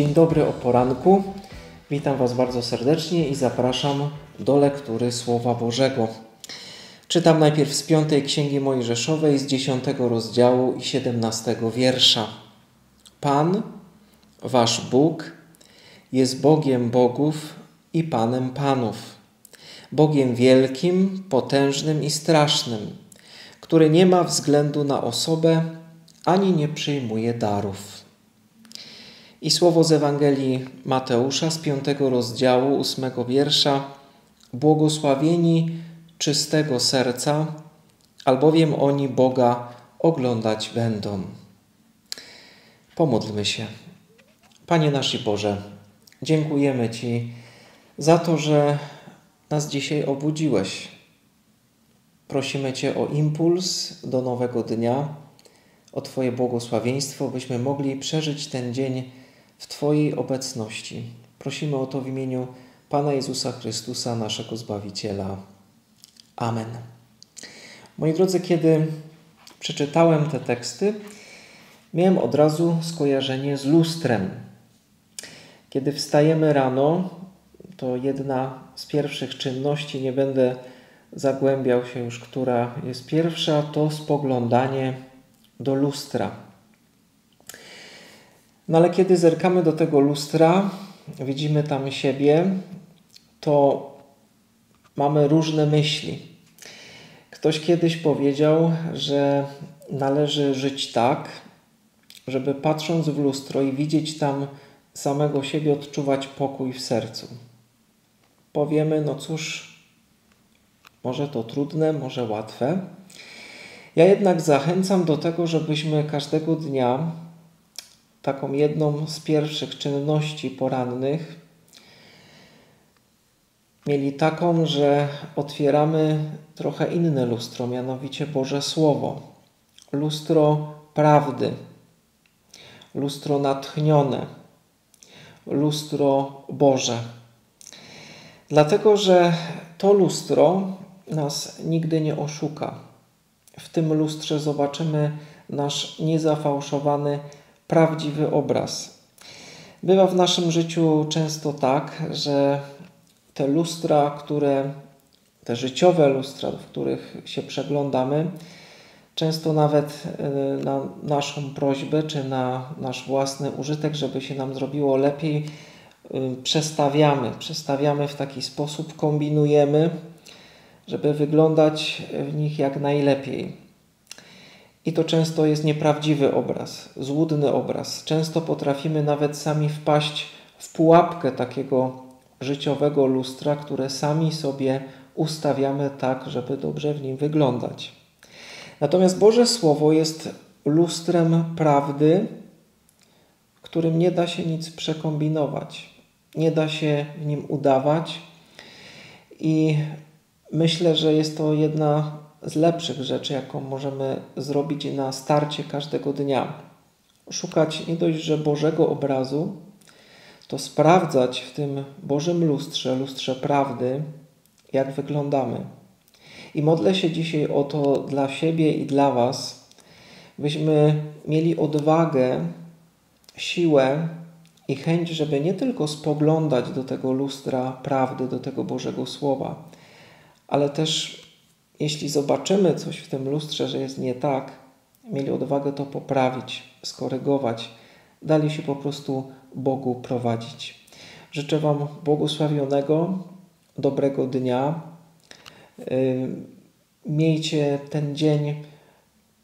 Dzień dobry o poranku. Witam Was bardzo serdecznie i zapraszam do lektury Słowa Bożego. Czytam najpierw z piątej Księgi Mojżeszowej z dziesiątego rozdziału i siedemnastego wiersza. Pan, Wasz Bóg, jest Bogiem Bogów i Panem Panów, Bogiem wielkim, potężnym i strasznym, który nie ma względu na osobę ani nie przyjmuje darów. I słowo z Ewangelii Mateusza z piątego rozdziału, ósmego wiersza. Błogosławieni czystego serca, albowiem oni Boga oglądać będą. Pomódlmy się. Panie nasz Boże, dziękujemy Ci za to, że nas dzisiaj obudziłeś. Prosimy Cię o impuls do nowego dnia, o Twoje błogosławieństwo, byśmy mogli przeżyć ten dzień w Twojej obecności. Prosimy o to w imieniu Pana Jezusa Chrystusa, naszego Zbawiciela. Amen. Moi drodzy, kiedy przeczytałem te teksty, miałem od razu skojarzenie z lustrem. Kiedy wstajemy rano, to jedna z pierwszych czynności, nie będę zagłębiał się już, która jest pierwsza, to spoglądanie do lustra. No ale kiedy zerkamy do tego lustra, widzimy tam siebie, to mamy różne myśli. Ktoś kiedyś powiedział, że należy żyć tak, żeby patrząc w lustro i widzieć tam samego siebie, odczuwać pokój w sercu. Powiemy, no cóż, może to trudne, może łatwe. Ja jednak zachęcam do tego, żebyśmy każdego dnia taką jedną z pierwszych czynności porannych mieli taką, że otwieramy trochę inne lustro, mianowicie Boże Słowo. Lustro prawdy, lustro natchnione, lustro Boże. Dlatego, że to lustro nas nigdy nie oszuka. W tym lustrze zobaczymy nasz niezafałszowany prawdziwy obraz. Bywa w naszym życiu często tak, że te lustra, które, te życiowe lustra, w których się przeglądamy, często nawet y, na naszą prośbę czy na nasz własny użytek, żeby się nam zrobiło lepiej, y, przestawiamy. Przestawiamy w taki sposób, kombinujemy, żeby wyglądać w nich jak najlepiej. I to często jest nieprawdziwy obraz, złudny obraz. Często potrafimy nawet sami wpaść w pułapkę takiego życiowego lustra, które sami sobie ustawiamy tak, żeby dobrze w nim wyglądać. Natomiast Boże Słowo jest lustrem prawdy, w którym nie da się nic przekombinować, nie da się w nim udawać. I myślę, że jest to jedna z lepszych rzeczy, jaką możemy zrobić na starcie każdego dnia. Szukać nie dość, że Bożego obrazu, to sprawdzać w tym Bożym lustrze, lustrze prawdy, jak wyglądamy. I modlę się dzisiaj o to dla siebie i dla Was, byśmy mieli odwagę, siłę i chęć, żeby nie tylko spoglądać do tego lustra prawdy, do tego Bożego Słowa, ale też jeśli zobaczymy coś w tym lustrze, że jest nie tak, mieli odwagę to poprawić, skorygować, dali się po prostu Bogu prowadzić. Życzę Wam błogosławionego, dobrego dnia. Y, miejcie ten dzień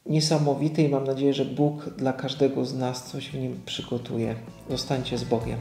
niesamowity i mam nadzieję, że Bóg dla każdego z nas coś w nim przygotuje. Zostańcie z Bogiem.